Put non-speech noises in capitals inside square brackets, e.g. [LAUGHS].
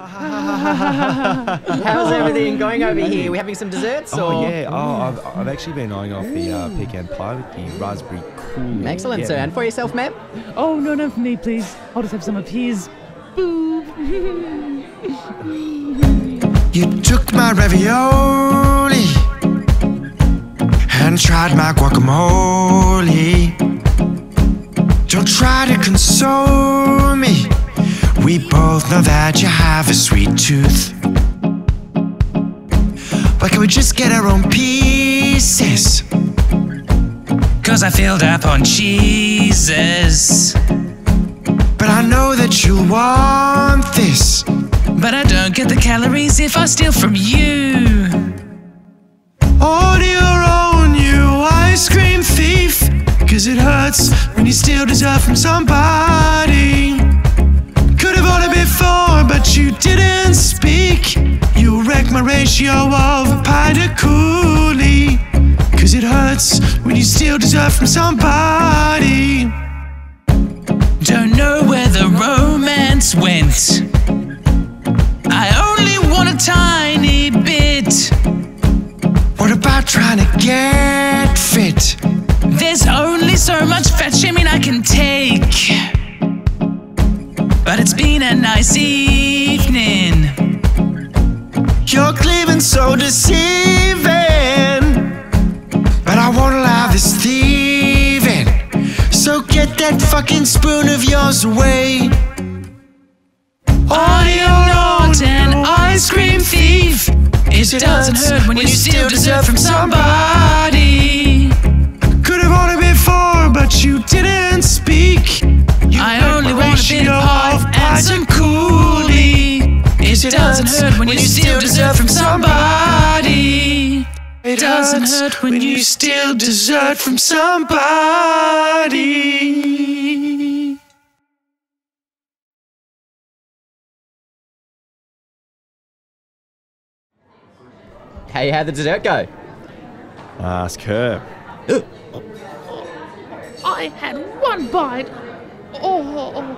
[LAUGHS] How's [LAUGHS] everything going over here? We're having some desserts? Oh or? yeah. Oh, I've, I've actually been eyeing off the uh, pecan pie with the raspberry cool. Excellent, yeah. sir. And for yourself, ma'am? Oh, no, no, for me, please. I'll just have some of his. Boo. [LAUGHS] You took my ravioli and tried my guacamole. Don't try to console me. We both know that you have a sweet tooth. Why can't we just get our own pieces? Cause I filled up on cheeses. But I know that you'll want this. But I don't get the calories if I steal from you. On your own, you ice cream thief. Cause it hurts when you steal dessert from somebody. Ratio of pie to coulis. Cause it hurts when you steal dessert from somebody. Don't know where the romance went. I only want a tiny bit. What about trying to get fit? There's only so much fat shaming I can take. But it's been a nice evening. You're cleaving so deceiving. But I won't allow this thieving. So get that fucking spoon of yours away. Am not an ice cream thief. It doesn't hurt when you steal dessert from somebody. Could have ordered before, but you didn't speak. You I only want a bit of pie and some coulis. It doesn't hurt when you steal dessert from somebody. It doesn't hurt when you steal dessert from somebody. Hey, how'd the dessert go? Ask her. I had one bite. Oh,